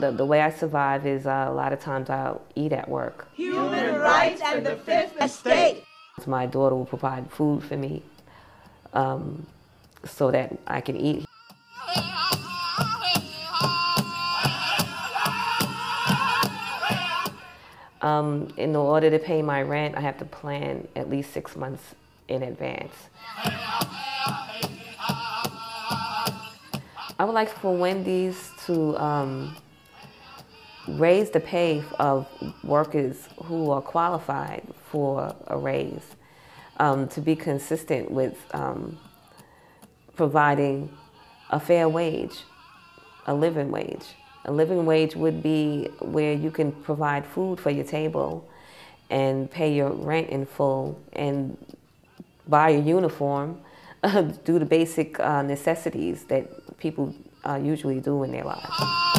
the, the way I survive is uh, a lot of times I'll eat at work. Human rights and the Fifth Estate. My daughter will provide food for me um, so that I can eat. Um, in order to pay my rent, I have to plan at least six months in advance. I would like for Wendy's to um, raise the pay of workers who are qualified for a raise, um, to be consistent with um, providing a fair wage, a living wage. A living wage would be where you can provide food for your table and pay your rent in full and buy a uniform, do the basic uh, necessities that people uh, usually do in their lives.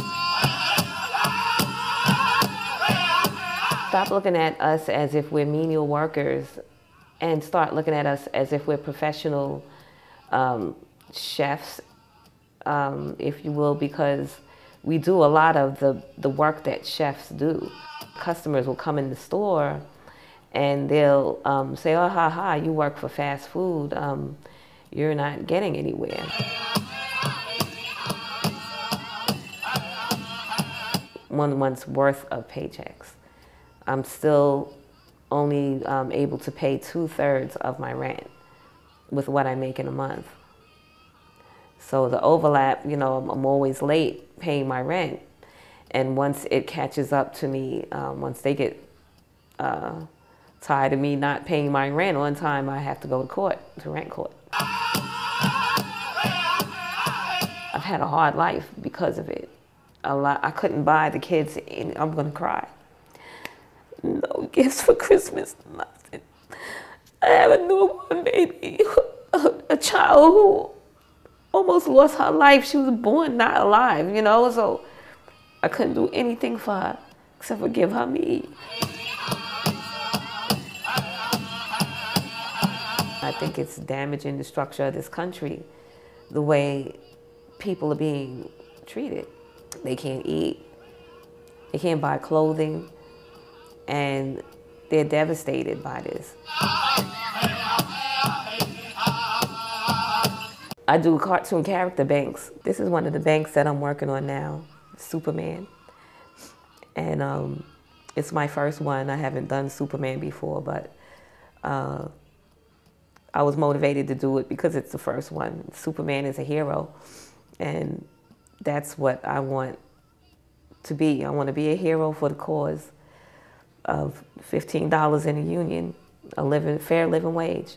Stop looking at us as if we're menial workers and start looking at us as if we're professional um, chefs, um, if you will, because we do a lot of the, the work that chefs do. Customers will come in the store and they'll um, say, oh, ha, ha, you work for fast food. Um, you're not getting anywhere. One month's worth of paychecks. I'm still only um, able to pay two thirds of my rent with what I make in a month. So the overlap, you know, I'm, always late paying my rent. And once it catches up to me, um, once they get uh, tired of me not paying my rent on time, I have to go to court, to rent court. I've had a hard life because of it. A lot, I couldn't buy the kids, I'm gonna cry. Gifts for Christmas, nothing. I have a newborn baby, a, a child who almost lost her life. She was born not alive, you know, so I couldn't do anything for her except for give her me. I think it's damaging the structure of this country, the way people are being treated. They can't eat, they can't buy clothing, and they're devastated by this. I do cartoon character banks. This is one of the banks that I'm working on now, Superman. And um, it's my first one. I haven't done Superman before, but uh, I was motivated to do it because it's the first one. Superman is a hero, and that's what I want to be. I want to be a hero for the cause of $15 in a union, a living, fair living wage.